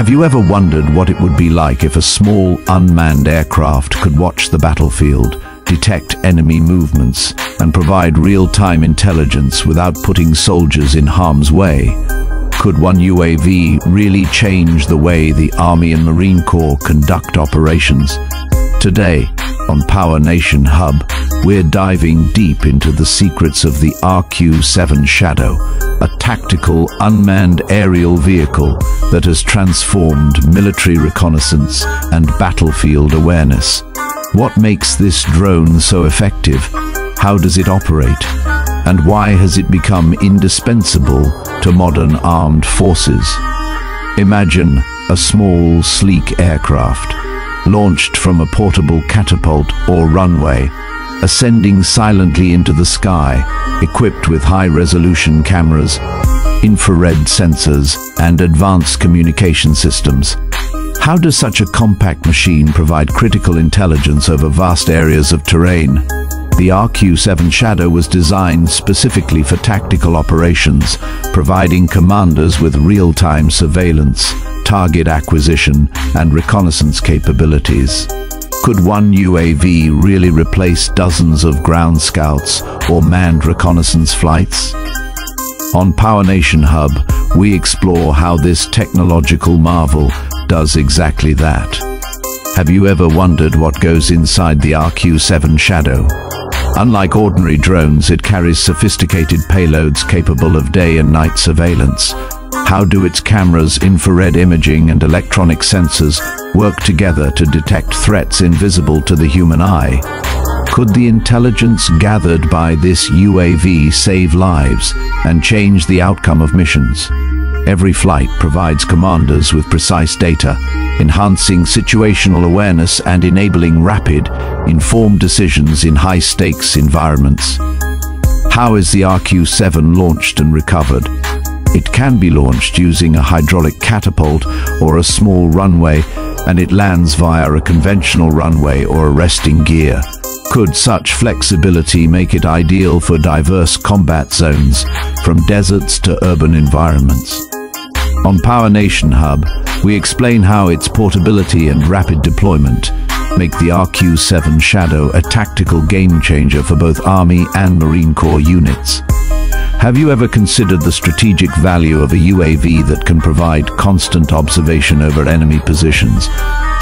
Have you ever wondered what it would be like if a small, unmanned aircraft could watch the battlefield, detect enemy movements, and provide real-time intelligence without putting soldiers in harm's way? Could one UAV really change the way the Army and Marine Corps conduct operations? Today, on Power Nation Hub, we're diving deep into the secrets of the RQ-7 Shadow, a tactical unmanned aerial vehicle that has transformed military reconnaissance and battlefield awareness. What makes this drone so effective? How does it operate? And why has it become indispensable to modern armed forces? Imagine a small, sleek aircraft, launched from a portable catapult or runway, ascending silently into the sky, equipped with high-resolution cameras, infrared sensors, and advanced communication systems. How does such a compact machine provide critical intelligence over vast areas of terrain? The RQ-7 Shadow was designed specifically for tactical operations, providing commanders with real-time surveillance, target acquisition, and reconnaissance capabilities. Could one UAV really replace dozens of ground scouts or manned reconnaissance flights? On Power Nation Hub, we explore how this technological marvel does exactly that. Have you ever wondered what goes inside the RQ-7 Shadow? Unlike ordinary drones, it carries sophisticated payloads capable of day and night surveillance. How do its cameras, infrared imaging and electronic sensors work together to detect threats invisible to the human eye? Could the intelligence gathered by this UAV save lives and change the outcome of missions? Every flight provides commanders with precise data, enhancing situational awareness and enabling rapid, informed decisions in high-stakes environments. How is the RQ-7 launched and recovered? It can be launched using a hydraulic catapult or a small runway, and it lands via a conventional runway or arresting gear. Could such flexibility make it ideal for diverse combat zones, from deserts to urban environments? On Power Nation Hub, we explain how its portability and rapid deployment make the RQ-7 Shadow a tactical game-changer for both Army and Marine Corps units. Have you ever considered the strategic value of a UAV that can provide constant observation over enemy positions?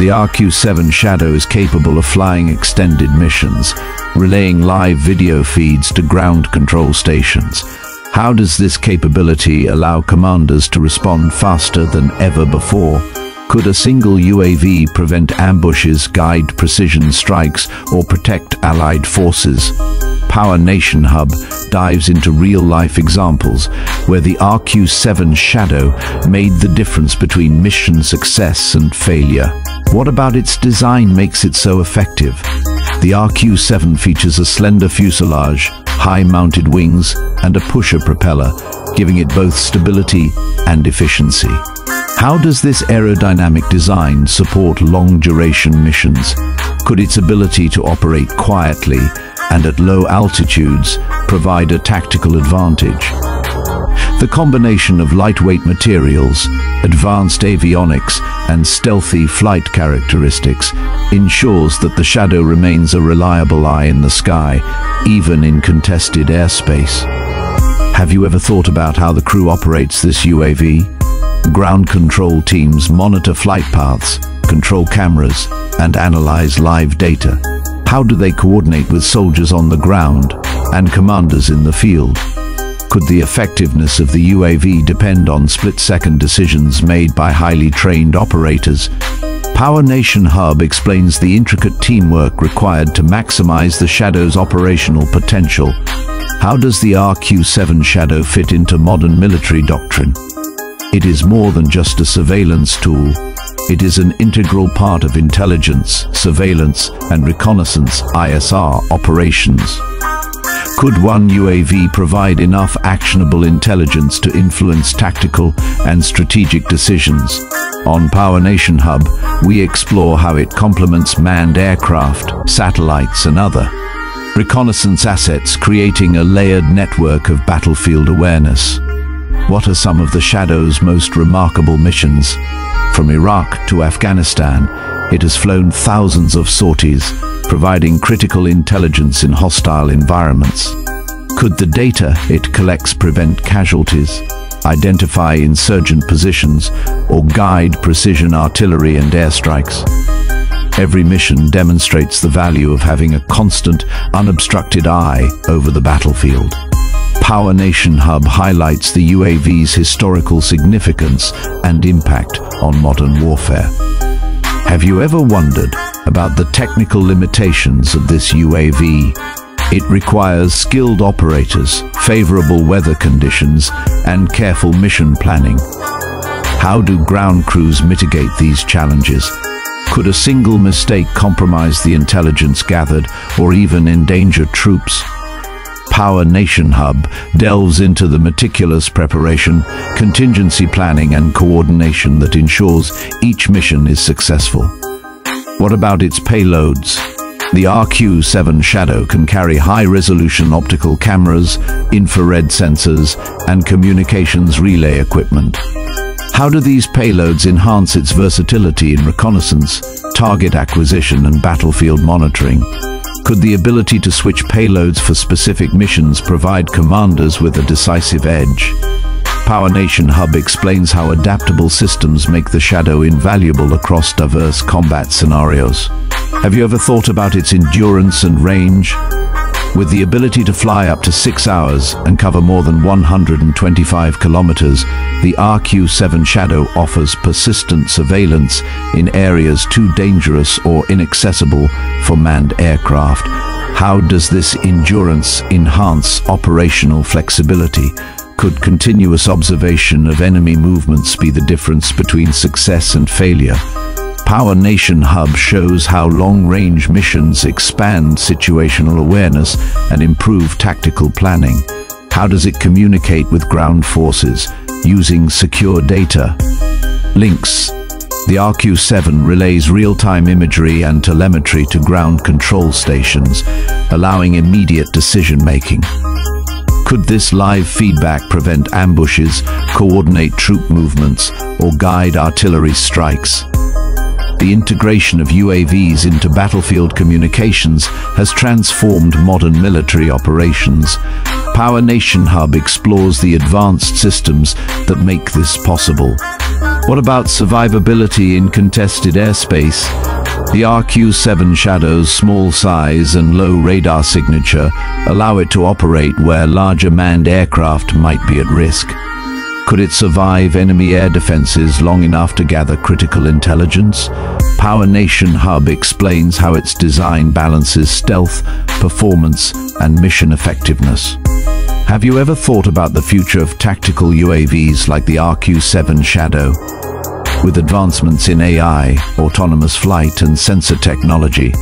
The RQ-7 Shadow is capable of flying extended missions, relaying live video feeds to ground control stations. How does this capability allow commanders to respond faster than ever before? Could a single UAV prevent ambushes, guide precision strikes, or protect allied forces? Power Nation Hub dives into real-life examples where the RQ-7 Shadow made the difference between mission success and failure. What about its design makes it so effective? The RQ-7 features a slender fuselage, high-mounted wings, and a pusher propeller, giving it both stability and efficiency. How does this aerodynamic design support long-duration missions? Could its ability to operate quietly and at low altitudes provide a tactical advantage? The combination of lightweight materials, advanced avionics and stealthy flight characteristics ensures that the Shadow remains a reliable eye in the sky, even in contested airspace. Have you ever thought about how the crew operates this UAV? Ground control teams monitor flight paths, control cameras, and analyze live data. How do they coordinate with soldiers on the ground and commanders in the field? Could the effectiveness of the UAV depend on split-second decisions made by highly trained operators? Power Nation Hub explains the intricate teamwork required to maximize the Shadow's operational potential. How does the RQ-7 Shadow fit into modern military doctrine? It is more than just a surveillance tool. It is an integral part of intelligence, surveillance and reconnaissance ISR operations. Could one UAV provide enough actionable intelligence to influence tactical and strategic decisions? On Power Nation Hub, we explore how it complements manned aircraft, satellites and other reconnaissance assets creating a layered network of battlefield awareness. What are some of the Shadow's most remarkable missions? From Iraq to Afghanistan, it has flown thousands of sorties, providing critical intelligence in hostile environments. Could the data it collects prevent casualties, identify insurgent positions, or guide precision artillery and airstrikes? Every mission demonstrates the value of having a constant, unobstructed eye over the battlefield. Power Nation Hub highlights the UAV's historical significance and impact on modern warfare. Have you ever wondered about the technical limitations of this UAV? It requires skilled operators, favorable weather conditions, and careful mission planning. How do ground crews mitigate these challenges? Could a single mistake compromise the intelligence gathered or even endanger troops? Power Nation Hub delves into the meticulous preparation, contingency planning and coordination that ensures each mission is successful. What about its payloads? The RQ-7 Shadow can carry high-resolution optical cameras, infrared sensors and communications relay equipment. How do these payloads enhance its versatility in reconnaissance, target acquisition and battlefield monitoring? Could the ability to switch payloads for specific missions provide commanders with a decisive edge? Power Nation Hub explains how adaptable systems make the Shadow invaluable across diverse combat scenarios. Have you ever thought about its endurance and range? With the ability to fly up to six hours and cover more than 125 kilometers, the RQ-7 Shadow offers persistent surveillance in areas too dangerous or inaccessible for manned aircraft. How does this endurance enhance operational flexibility? Could continuous observation of enemy movements be the difference between success and failure? Power Nation Hub shows how long-range missions expand situational awareness and improve tactical planning. How does it communicate with ground forces using secure data? Links. The RQ-7 relays real-time imagery and telemetry to ground control stations, allowing immediate decision-making. Could this live feedback prevent ambushes, coordinate troop movements, or guide artillery strikes? The integration of UAVs into battlefield communications has transformed modern military operations. Power Nation Hub explores the advanced systems that make this possible. What about survivability in contested airspace? The RQ-7 Shadow's small size and low radar signature allow it to operate where larger manned aircraft might be at risk. Could it survive enemy air defenses long enough to gather critical intelligence? Power Nation Hub explains how its design balances stealth, performance and mission effectiveness. Have you ever thought about the future of tactical UAVs like the RQ-7 Shadow? With advancements in AI, autonomous flight and sensor technology,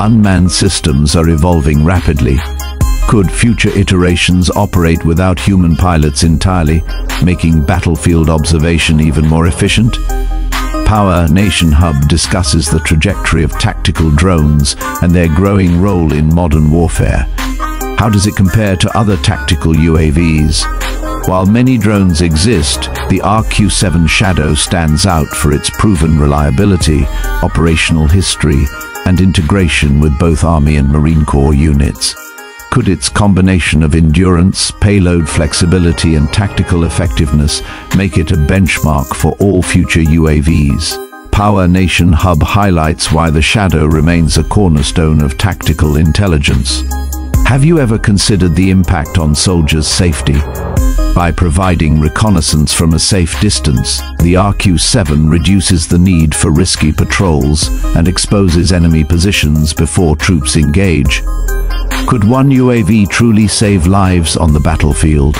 unmanned systems are evolving rapidly could future iterations operate without human pilots entirely, making battlefield observation even more efficient? Power Nation Hub discusses the trajectory of tactical drones and their growing role in modern warfare. How does it compare to other tactical UAVs? While many drones exist, the RQ-7 Shadow stands out for its proven reliability, operational history, and integration with both Army and Marine Corps units. Could its combination of endurance, payload flexibility and tactical effectiveness make it a benchmark for all future UAVs? Power Nation Hub highlights why the Shadow remains a cornerstone of tactical intelligence. Have you ever considered the impact on soldiers' safety? By providing reconnaissance from a safe distance, the RQ-7 reduces the need for risky patrols and exposes enemy positions before troops engage. Could one UAV truly save lives on the battlefield?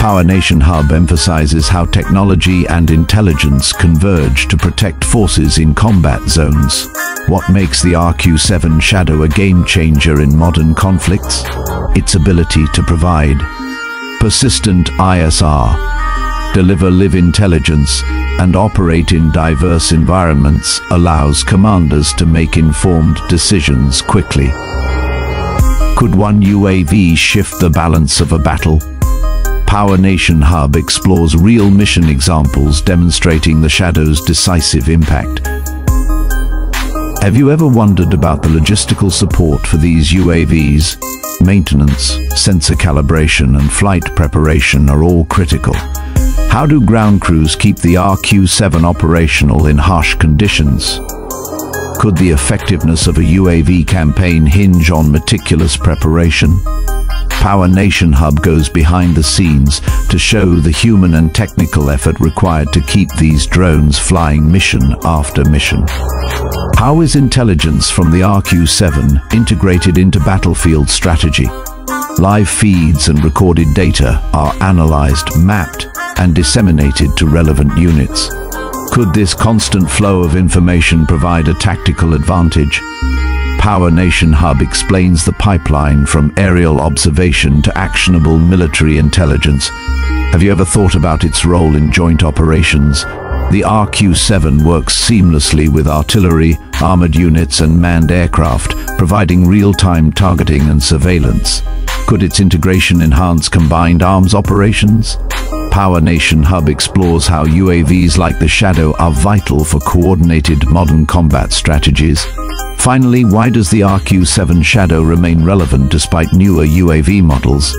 Power Nation Hub emphasizes how technology and intelligence converge to protect forces in combat zones. What makes the RQ-7 Shadow a game-changer in modern conflicts? Its ability to provide persistent ISR, deliver live intelligence, and operate in diverse environments allows commanders to make informed decisions quickly. Could one UAV shift the balance of a battle? Power Nation Hub explores real mission examples demonstrating the Shadow's decisive impact. Have you ever wondered about the logistical support for these UAVs? Maintenance, sensor calibration and flight preparation are all critical. How do ground crews keep the RQ-7 operational in harsh conditions? Could the effectiveness of a UAV campaign hinge on meticulous preparation? Power Nation Hub goes behind the scenes to show the human and technical effort required to keep these drones flying mission after mission. How is intelligence from the RQ-7 integrated into battlefield strategy? Live feeds and recorded data are analyzed, mapped, and disseminated to relevant units. Could this constant flow of information provide a tactical advantage? Power Nation Hub explains the pipeline from aerial observation to actionable military intelligence. Have you ever thought about its role in joint operations? The RQ-7 works seamlessly with artillery, armored units and manned aircraft, providing real-time targeting and surveillance. Could its integration enhance combined arms operations? Power Nation Hub explores how UAVs like the Shadow are vital for coordinated modern combat strategies. Finally, why does the RQ-7 Shadow remain relevant despite newer UAV models?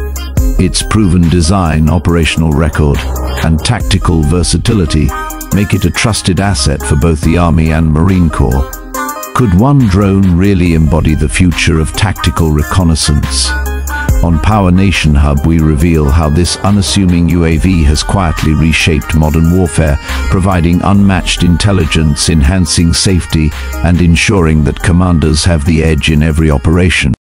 Its proven design, operational record, and tactical versatility make it a trusted asset for both the Army and Marine Corps. Could one drone really embody the future of tactical reconnaissance? On Power Nation Hub we reveal how this unassuming UAV has quietly reshaped modern warfare, providing unmatched intelligence, enhancing safety, and ensuring that commanders have the edge in every operation.